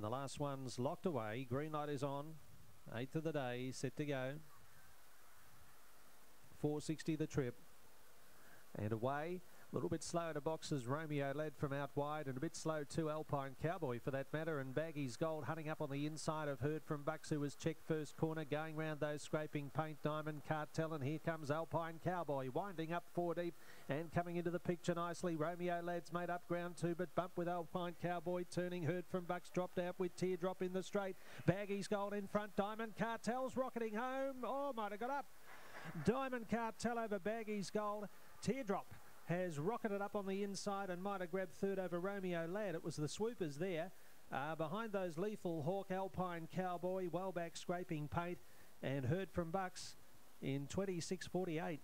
And the last one's locked away. Green light is on. Eighth of the day, set to go. 460 the trip. And away. A little bit slow to boxes. Romeo Lad from out wide and a bit slow to Alpine Cowboy for that matter. And Baggy's Gold hunting up on the inside of Heard from Bucks who was checked first corner going round those scraping paint diamond cartel. And here comes Alpine Cowboy winding up four deep and coming into the picture nicely. Romeo Lads made up ground two but bump with Alpine Cowboy turning. Heard from Bucks dropped out with Teardrop in the straight. Baggy's Gold in front. Diamond Cartel's rocketing home. Oh, might have got up. Diamond Cartel over Baggy's Gold. Teardrop has rocketed up on the inside and might have grabbed third over Romeo Lad. It was the swoopers there. Uh, behind those Lethal Hawk, Alpine Cowboy, Wellback Scraping Paint, and Heard from Bucks in 26.48.